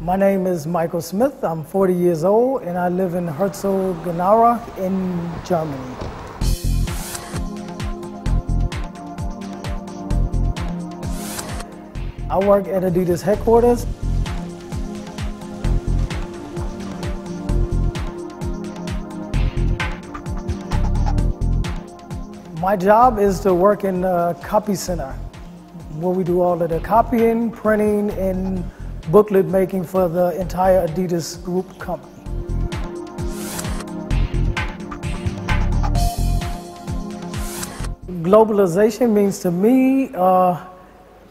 My name is Michael Smith. I'm 40 years old and I live in Herzogenaurach in Germany. I work at Adidas headquarters. My job is to work in the copy center where we do all of the copying, printing, and booklet making for the entire Adidas Group company. Globalization means to me uh,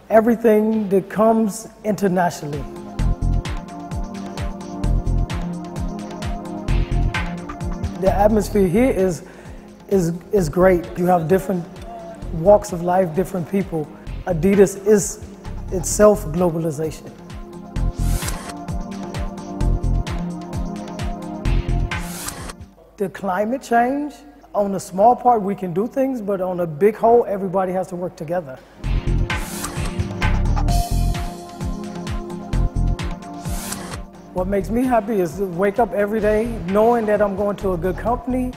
everything that comes internationally. The atmosphere here is, is, is great. You have different walks of life, different people. Adidas is itself globalization. The climate change, on a small part we can do things, but on a big whole, everybody has to work together. What makes me happy is to wake up every day knowing that I'm going to a good company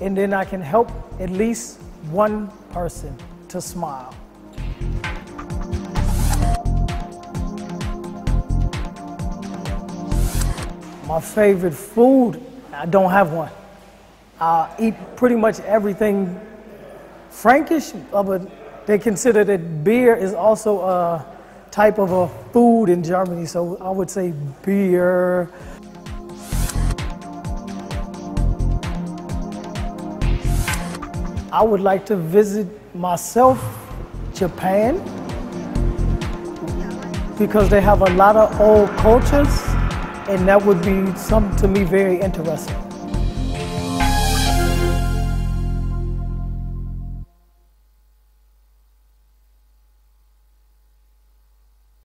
and then I can help at least one person to smile. My favorite food, I don't have one. I eat pretty much everything Frankish, uh, but they consider that beer is also a type of a food in Germany, so I would say beer. I would like to visit myself Japan because they have a lot of old cultures and that would be something to me very interesting.